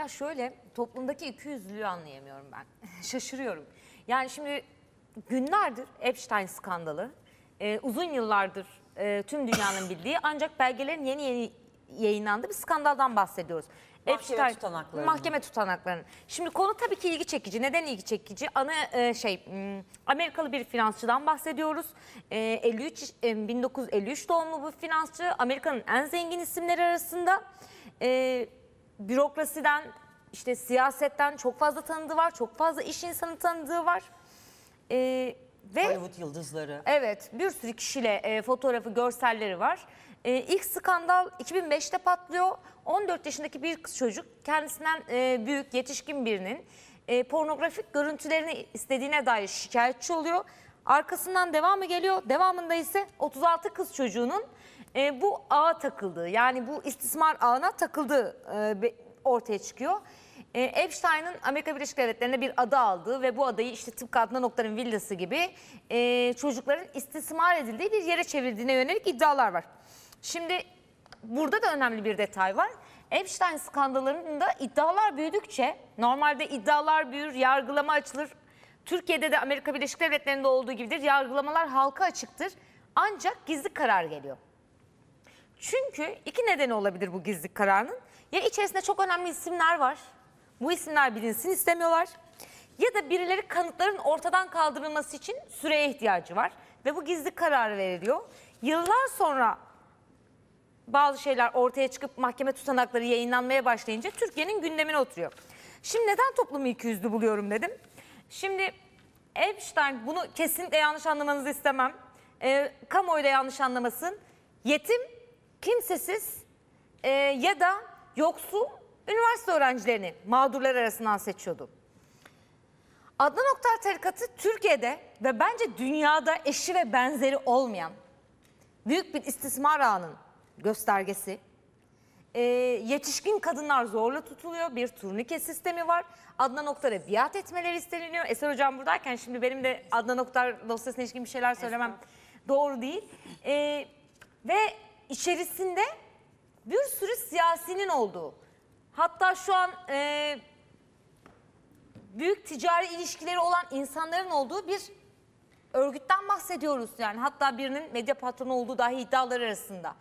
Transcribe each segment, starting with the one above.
Ya şöyle toplumdaki ikiyüzlülüğü anlayamıyorum ben. Şaşırıyorum. Yani şimdi günlerdir Epstein skandalı e, uzun yıllardır e, tüm dünyanın bildiği ancak belgelerin yeni yeni yayınlandığı bir skandaldan bahsediyoruz. Mahkeme tutanaklarının. Mahkeme tutanaklarının. Şimdi konu tabii ki ilgi çekici. Neden ilgi çekici? Ana e, şey m, Amerikalı bir finansçıdan bahsediyoruz. E, 53 e, 1953 doğumlu bu finansçı Amerika'nın en zengin isimleri arasında. E, bürokrasiden işte siyasetten çok fazla tanıdığı var. Çok fazla iş insanı tanıdığı var. E, ve Hollywood yıldızları. Evet bir sürü kişiyle e, fotoğrafı, görselleri var. E, ilk skandal 2005'te patlıyor. 14 yaşındaki bir kız çocuk kendisinden e, büyük yetişkin birinin e, pornografik görüntülerini istediğine dair şikayetçi oluyor. Arkasından devamı geliyor. Devamında ise 36 kız çocuğunun e, bu ağa takıldığı yani bu istismar ağına takıldığı e, ortaya çıkıyor. E, Epstein'ın Amerika Birleşik Devletleri'ne bir ada aldığı ve bu adayı işte tıpkı Adnan Oktar'ın villası gibi e, çocukların istismar edildiği bir yere çevirdiğine yönelik iddialar var. Şimdi burada da önemli bir detay var. Epstein skandallarında iddialar büyüdükçe normalde iddialar büyür, yargılama açılır. Türkiye'de de Amerika Birleşik Devletleri'nde olduğu gibidir. Yargılamalar halka açıktır. Ancak gizli karar geliyor. Çünkü iki nedeni olabilir bu gizlilik kararının. Ya içerisinde çok önemli isimler var. Bu isimler bilinsin istemiyorlar. Ya da birileri kanıtların ortadan kaldırılması için süreye ihtiyacı var. Ve bu gizli kararı veriliyor. Yıllar sonra bazı şeyler ortaya çıkıp mahkeme tutanakları yayınlanmaya başlayınca Türkiye'nin gündemine oturuyor. Şimdi neden toplumu ikiyüzlü buluyorum dedim. Şimdi Epstein bunu kesinlikle yanlış anlamanızı istemem. Ee, kamuoyu da yanlış anlamasın. Yetim, kimsesiz e, ya da yoksul üniversite öğrencilerini mağdurlar arasından seçiyordu. Adnan Oktar tarikatı Türkiye'de ve bence dünyada eşi ve benzeri olmayan büyük bir istismar ağının göstergesi. Ee, yetişkin kadınlar zorla tutuluyor. Bir turnike sistemi var. Adnan Oktar'a biat etmeleri isteniliyor. Eser Hocam buradayken şimdi benim de Adnan Oktar dosyasına ilişkin bir şeyler söylemem doğru değil. Ee, ve içerisinde bir sürü siyasinin olduğu. Hatta şu an e, büyük ticari ilişkileri olan insanların olduğu bir örgütten bahsediyoruz yani hatta birinin medya patronu olduğu dahi iddialar arasında.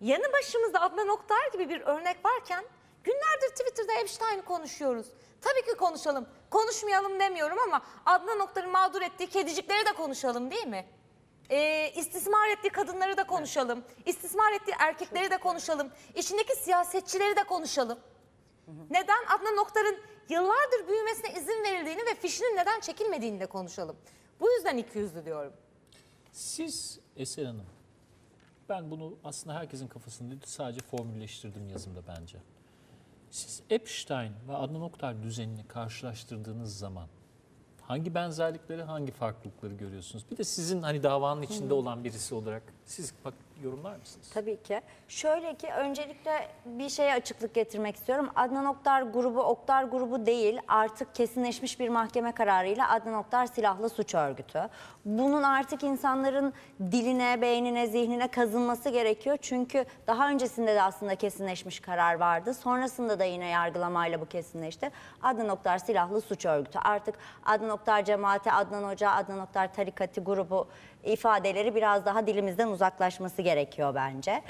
Yanı başımızda Adnan Oktar gibi bir örnek varken günlerdir Twitter'da Epstein'i konuşuyoruz. Tabii ki konuşalım. Konuşmayalım demiyorum ama Adnan Oktar'ın mağdur ettiği kedicikleri de konuşalım değil mi? Ee, istismar ettiği kadınları da konuşalım. İstismar ettiği erkekleri de konuşalım. İçindeki siyasetçileri de konuşalım. Neden Adnan Oktar'ın yıllardır büyümesine izin verildiğini ve fişinin neden çekilmediğini de konuşalım. Bu yüzden ikiyüzlü diyorum. Siz Eser Hanım, ben bunu aslında herkesin kafasında değil, sadece formülleştirdim yazımda bence. Siz Epstein ve Adnan Oktar düzenini karşılaştırdığınız zaman hangi benzerlikleri, hangi farklılıkları görüyorsunuz? Bir de sizin hani davanın içinde olan birisi olarak siz bak yorumlar mısınız? Tabii ki. Şöyle ki öncelikle bir şeye açıklık getirmek istiyorum. Adnan Oktar grubu Oktar grubu değil artık kesinleşmiş bir mahkeme kararıyla Adnan Oktar silahlı suç örgütü. Bunun artık insanların diline, beynine, zihnine kazınması gerekiyor. Çünkü daha öncesinde de aslında kesinleşmiş karar vardı. Sonrasında da yine yargılamayla bu kesinleşti. Adnan Oktar silahlı suç örgütü. Artık Adnan Oktar cemaati, Adnan Hoca, Adnan Oktar tarikatı grubu ifadeleri biraz daha dilimizden uzaklaşması gerekiyor bence.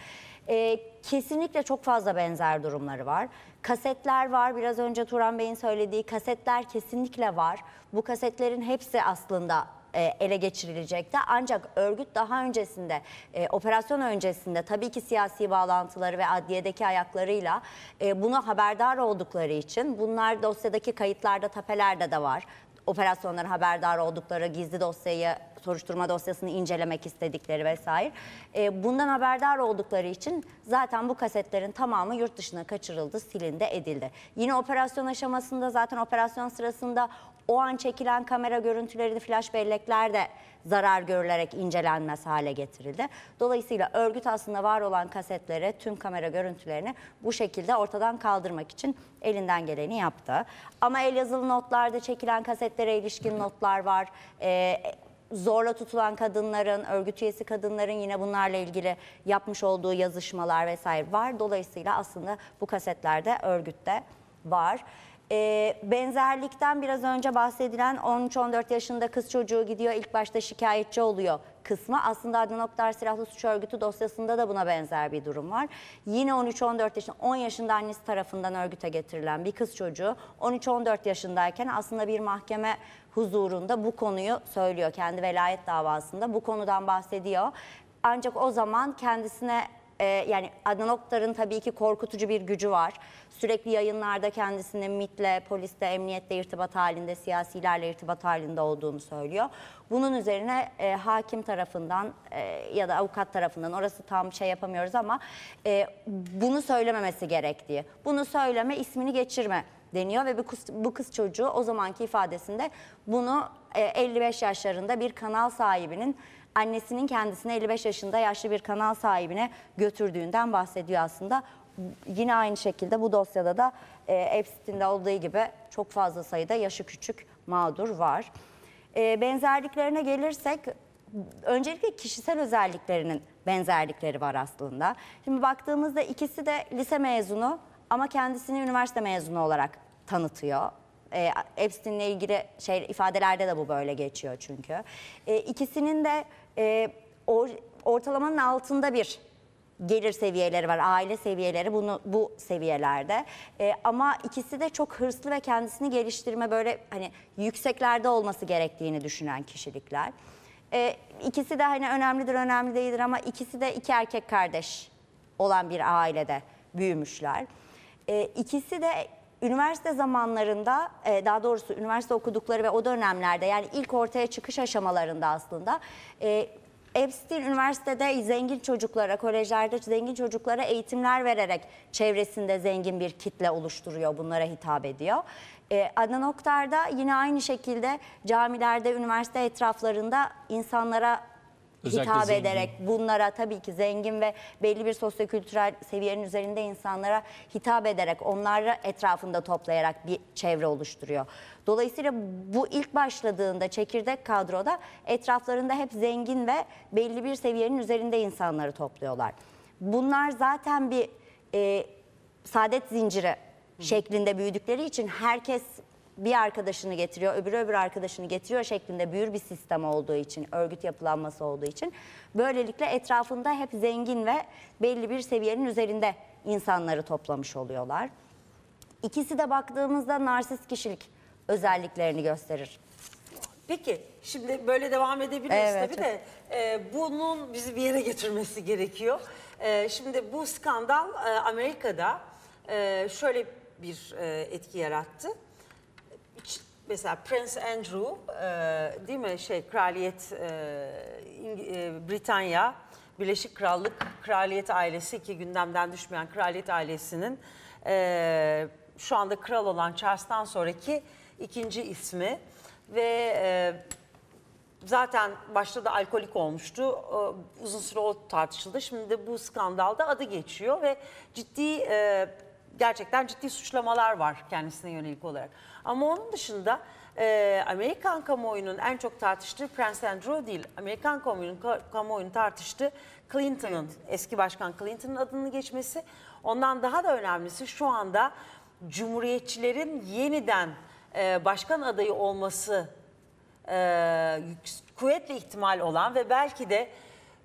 Ee, kesinlikle çok fazla benzer durumları var. Kasetler var. Biraz önce Turan Bey'in söylediği kasetler kesinlikle var. Bu kasetlerin hepsi aslında e, ele geçirilecekti. Ancak örgüt daha öncesinde, e, operasyon öncesinde tabii ki siyasi bağlantıları ve adliyedeki ayaklarıyla e, buna haberdar oldukları için bunlar dosyadaki kayıtlarda, tapelerde de var operasyonlara haberdar oldukları, gizli dosyayı, soruşturma dosyasını incelemek istedikleri vesaire. E, bundan haberdar oldukları için zaten bu kasetlerin tamamı yurt dışına kaçırıldı, silindi, edildi. Yine operasyon aşamasında zaten operasyon sırasında o an çekilen kamera görüntüleri, flash bellekler de zarar görülerek incelenmez hale getirildi. Dolayısıyla örgüt aslında var olan kasetleri, tüm kamera görüntülerini bu şekilde ortadan kaldırmak için elinden geleni yaptı. Ama el yazılı notlarda çekilen kasetlere ilişkin notlar var. Ee, zorla tutulan kadınların, örgüt üyesi kadınların yine bunlarla ilgili yapmış olduğu yazışmalar vesaire var. Dolayısıyla aslında bu kasetlerde örgütte var. Ee, benzerlikten biraz önce bahsedilen 13-14 yaşında kız çocuğu gidiyor ilk başta şikayetçi oluyor kısmı. Aslında Adnan Oktar Silahlı Suç Örgütü dosyasında da buna benzer bir durum var. Yine 13-14 yaşında 10 yaşında annesi tarafından örgüte getirilen bir kız çocuğu 13-14 yaşındayken aslında bir mahkeme huzurunda bu konuyu söylüyor. Kendi velayet davasında bu konudan bahsediyor. Ancak o zaman kendisine e, yani Adnan Oktar'ın tabii ki korkutucu bir gücü var. Sürekli yayınlarda kendisini MIT'le, polisle, emniyetle irtibat halinde, siyasilerle irtibat halinde olduğunu söylüyor. Bunun üzerine e, hakim tarafından e, ya da avukat tarafından orası tam şey yapamıyoruz ama e, bunu söylememesi gerektiği. Bunu söyleme, ismini geçirme deniyor ve bu kız, bu kız çocuğu o zamanki ifadesinde bunu e, 55 yaşlarında bir kanal sahibinin annesinin kendisini 55 yaşında yaşlı bir kanal sahibine götürdüğünden bahsediyor aslında. Yine aynı şekilde bu dosyada da e, Epstein'de olduğu gibi çok fazla sayıda yaşı küçük mağdur var. E, benzerliklerine gelirsek öncelikle kişisel özelliklerinin benzerlikleri var aslında. Şimdi baktığımızda ikisi de lise mezunu ama kendisini üniversite mezunu olarak tanıtıyor. E, Epstein'le ilgili şey ifadelerde de bu böyle geçiyor çünkü. E, ikisinin de e, or- ortalamanın altında bir gelir seviyeleri var, aile seviyeleri bunu bu seviyelerde. E, ama ikisi de çok hırslı ve kendisini geliştirme böyle hani yükseklerde olması gerektiğini düşünen kişilikler. E, ikisi de hani önemlidir, önemli değildir ama ikisi de iki erkek kardeş olan bir ailede büyümüşler. E, ikisi de üniversite zamanlarında e, daha doğrusu üniversite okudukları ve o dönemlerde yani ilk ortaya çıkış aşamalarında aslında e, Epstein üniversitede zengin çocuklara, kolejlerde zengin çocuklara eğitimler vererek çevresinde zengin bir kitle oluşturuyor, bunlara hitap ediyor. E, Adnan Oktar da yine aynı şekilde camilerde, üniversite etraflarında insanlara Özellikle hitap zengin. ederek bunlara tabii ki zengin ve belli bir sosyokültürel seviyenin üzerinde insanlara hitap ederek onları etrafında toplayarak bir çevre oluşturuyor. Dolayısıyla bu ilk başladığında çekirdek kadroda etraflarında hep zengin ve belli bir seviyenin üzerinde insanları topluyorlar. Bunlar zaten bir e, saadet zinciri şeklinde büyüdükleri için herkes bir arkadaşını getiriyor, öbürü öbür arkadaşını getiriyor şeklinde büyür bir sistem olduğu için, örgüt yapılanması olduğu için böylelikle etrafında hep zengin ve belli bir seviyenin üzerinde insanları toplamış oluyorlar. İkisi de baktığımızda narsist kişilik özelliklerini gösterir. Peki şimdi böyle devam edebiliriz Evet, tabii de e, bunun bizi bir yere getirmesi gerekiyor. E, şimdi bu skandal e, Amerika'da e, şöyle bir e, etki yarattı. Mesela Prince Andrew e, değil mi şey kraliyet e, e, Britanya Birleşik Krallık kraliyet ailesi ki gündemden düşmeyen kraliyet ailesinin e, şu anda kral olan Charles'tan sonraki ikinci ismi ve zaten başta da alkolik olmuştu. Uzun süre o tartışıldı. Şimdi de bu skandalda adı geçiyor ve ciddi gerçekten ciddi suçlamalar var kendisine yönelik olarak. Ama onun dışında e, Amerikan kamuoyunun en çok tartıştığı Prince Andrew değil. Amerikan kamuoyunun, kamuoyunun tartıştığı Clinton'ın, eski başkan Clinton'ın adını geçmesi. Ondan daha da önemlisi şu anda Cumhuriyetçilerin yeniden e, başkan adayı olması e, kuvvetle ihtimal olan ve belki de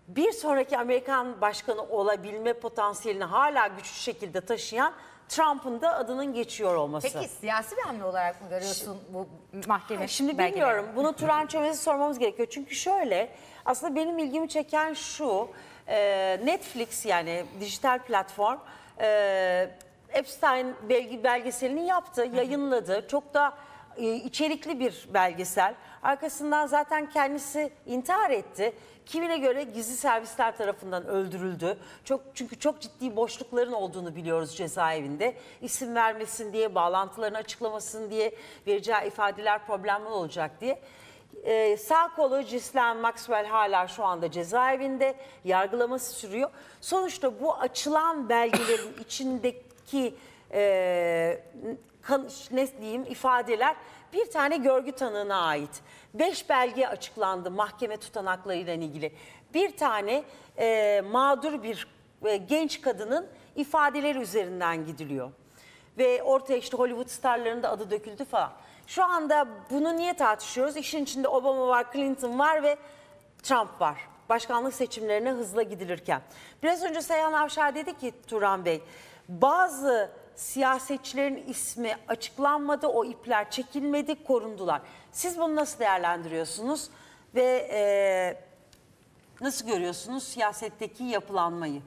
bir sonraki Amerikan başkanı olabilme potansiyelini hala güçlü şekilde taşıyan Trump'ın da adının geçiyor olması. Peki siyasi bir hamle olarak mı görüyorsun bu mahkeme Şimdi bilmiyorum. Bunu Turan Çömez'e sormamız gerekiyor. Çünkü şöyle aslında benim ilgimi çeken şu e, Netflix yani dijital platform e, Epstein belge, belgeselini yaptı, yayınladı. Çok da e, içerikli bir belgesel. Arkasından zaten kendisi intihar etti. Kimine göre gizli servisler tarafından öldürüldü. Çok çünkü çok ciddi boşlukların olduğunu biliyoruz cezaevinde. İsim vermesin diye, bağlantılarını açıklamasın diye, vereceği ifadeler problemli olacak diye. Ee, sağ kolu Ghislaine Maxwell hala şu anda cezaevinde. Yargılaması sürüyor. Sonuçta bu açılan belgelerin içindeki e, kan- ne diyeyim ifadeler bir tane görgü tanığına ait. Beş belge açıklandı mahkeme tutanaklarıyla ilgili. Bir tane e, mağdur bir e, genç kadının ifadeleri üzerinden gidiliyor. ve ortaya işte Hollywood starlarının da adı döküldü falan. Şu anda bunu niye tartışıyoruz? İşin içinde Obama var, Clinton var ve Trump var. Başkanlık seçimlerine hızla gidilirken. Biraz önce Seyhan Avşar dedi ki Turan Bey, bazı siyasetçilerin ismi açıklanmadı, o ipler çekilmedi, korundular. Siz bunu nasıl değerlendiriyorsunuz ve e, nasıl görüyorsunuz siyasetteki yapılanmayı?